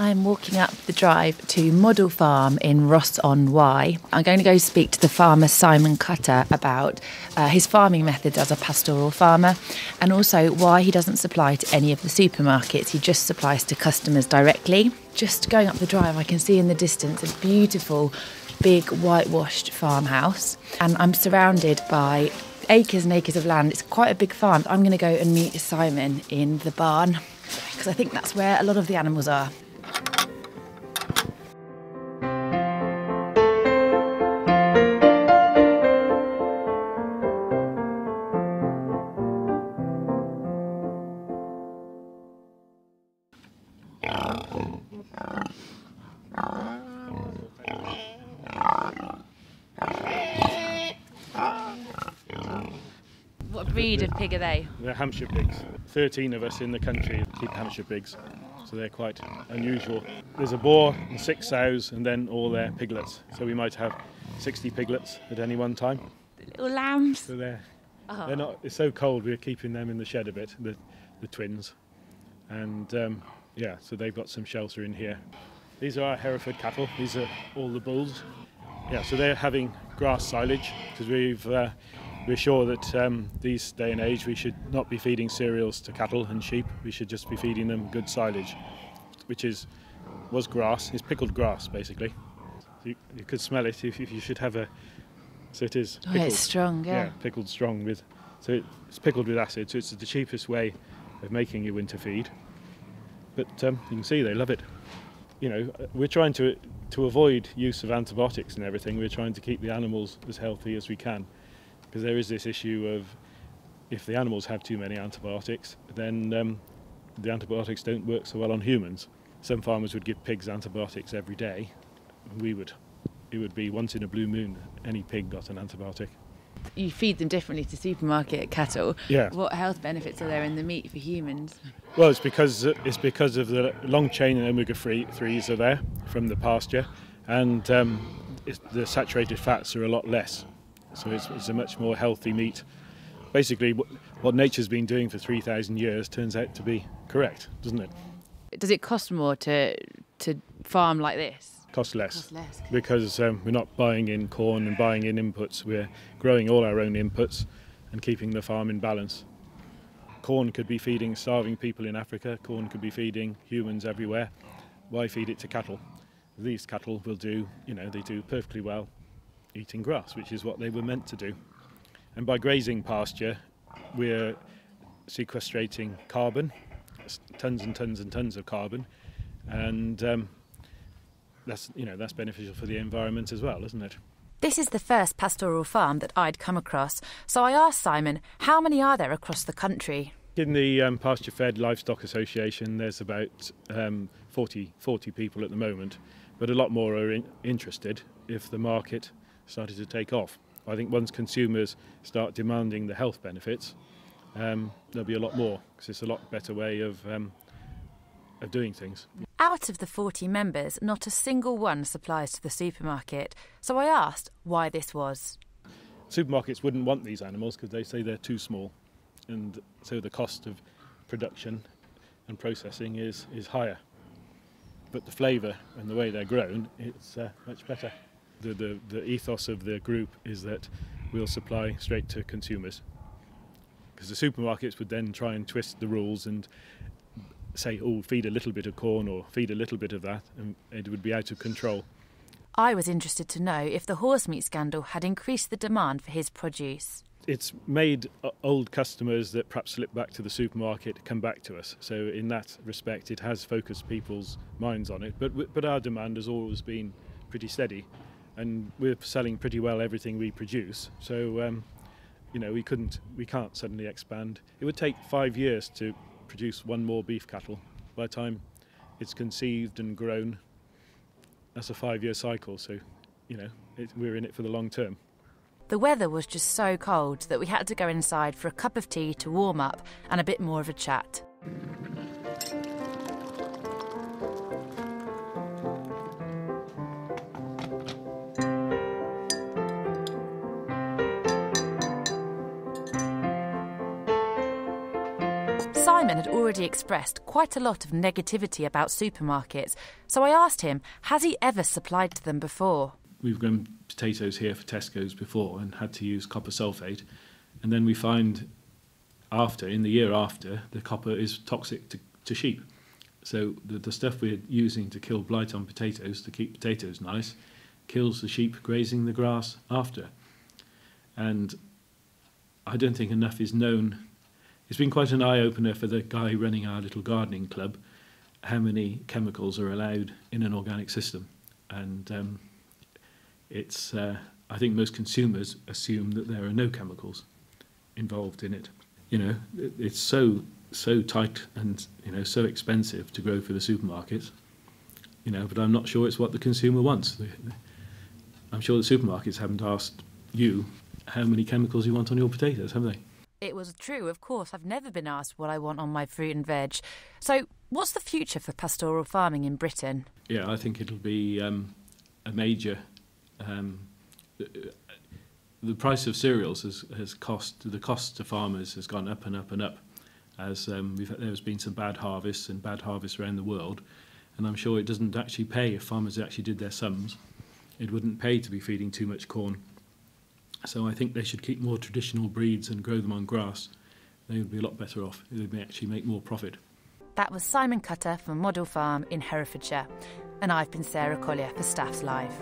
I'm walking up the drive to Model Farm in Ross on Wye. I'm going to go speak to the farmer Simon Cutter about uh, his farming methods as a pastoral farmer and also why he doesn't supply to any of the supermarkets. He just supplies to customers directly. Just going up the drive, I can see in the distance a beautiful big whitewashed farmhouse and I'm surrounded by acres and acres of land. It's quite a big farm. I'm going to go and meet Simon in the barn because I think that's where a lot of the animals are. Breed of pig are they? They're Hampshire pigs. 13 of us in the country keep Hampshire pigs, so they're quite unusual. There's a boar and six sows, and then all their piglets. So we might have 60 piglets at any one time. Little lambs. So they're Oh. they're not. It's so cold. We're keeping them in the shed a bit. The the twins, and um, yeah, so they've got some shelter in here. These are our Hereford cattle. These are all the bulls. Yeah, so they're having grass silage because we've uh, we're sure that um, these day and age we should not be feeding cereals to cattle and sheep. We should just be feeding them good silage, which is was grass. It's pickled grass basically. You, you could smell it if, if you should have a. So it is. Oh, Pickled. it's strong, yeah. pickled strong with. So it's pickled with acid. So it's the cheapest way of making your winter feed. But um, you can see they love it. You know, we're trying to to avoid use of antibiotics and everything. We're trying to keep the animals as healthy as we can, because there is this issue of if the animals have too many antibiotics, then um, the antibiotics don't work so well on humans. Some farmers would give pigs antibiotics every day. We would. It would be once in a blue moon any pig got an antibiotic. You feed them differently to supermarket cattle. Yeah. What health benefits are there in the meat for humans? Well, it's because it's because of the long chain and omega threes are there from the pasture, and um, it's, the saturated fats are a lot less, so it's, it's a much more healthy meat. Basically, what, what nature's been doing for three thousand years turns out to be correct, doesn't it? Does it cost more to to farm like this? Cost less Cost less. because um, we're not buying in corn and buying in inputs. We're growing all our own inputs and keeping the farm in balance. Corn could be feeding starving people in Africa. Corn could be feeding humans everywhere. Why feed it to cattle? These cattle will do, you know, they do perfectly well eating grass, which is what they were meant to do. And by grazing pasture, we're sequestrating carbon, tons and tons and tons of carbon, and um, that's you know that's beneficial for the environment as well, isn't it? This is the first pastoral farm that I'd come across, so I asked Simon, how many are there across the country? In the um, Pasture Fed Livestock Association, there's about um, 40, 40 people at the moment, but a lot more are in, interested if the market started to take off. I think once consumers start demanding the health benefits, um, there'll be a lot more because it's a lot better way of um, of doing things. Out of the 40 members, not a single one supplies to the supermarket, so I asked why this was. Supermarkets wouldn't want these animals because they say they're too small, and so the cost of production and processing is, is higher. But the flavour and the way they're grown, it's uh, much better. The, the, the ethos of the group is that we'll supply straight to consumers. Because the supermarkets would then try and twist the rules and say, oh, feed a little bit of corn or feed a little bit of that, and it would be out of control. I was interested to know if the horse meat scandal had increased the demand for his produce. it's made uh, old customers that perhaps slip back to the supermarket come back to us. So in that respect, it has focused people's minds on it. But but our demand has always been pretty steady, and we're selling pretty well everything we produce. So um, you know we couldn't we can't suddenly expand. It would take five years to produce one more beef cattle. By the time it's conceived and grown, that's a five-year cycle. So you know it, we're in it for the long term. The weather was just so cold that we had to go inside for a cup of tea to warm up and a bit more of a chat. Simon had already expressed quite a lot of negativity about supermarkets, so I asked him, has he ever supplied to them before? We've grown potatoes here for Tesco's before and had to use copper sulfate, and then we find after, in the year after, the copper is toxic to, to sheep. So the, the stuff we're using to kill blight on potatoes, to keep potatoes nice, kills the sheep grazing the grass after. And I don't think enough is known. It's been quite an eye opener for the guy running our little gardening club how many chemicals are allowed in an organic system. And um, it's, uh, I think most consumers assume that there are no chemicals involved in it. You know, it, it's so so tight and you know so expensive to grow for the supermarkets. You know, but I'm not sure it's what the consumer wants. I'm sure the supermarkets haven't asked you how many chemicals you want on your potatoes, have they? It was true, of course. I've never been asked what I want on my fruit and veg. So, what's the future for pastoral farming in Britain? Yeah, I think it'll be um, a major. Um, the price of cereals has, has cost the cost to farmers has gone up and up and up as um, there's been some bad harvests and bad harvests around the world and I'm sure it doesn't actually pay if farmers actually did their sums it wouldn't pay to be feeding too much corn so I think they should keep more traditional breeds and grow them on grass. They would be a lot better off. They would actually make more profit. That was Simon Cutter from Model Farm in Herefordshire. And I've been Sarah Collyer for Staffs Live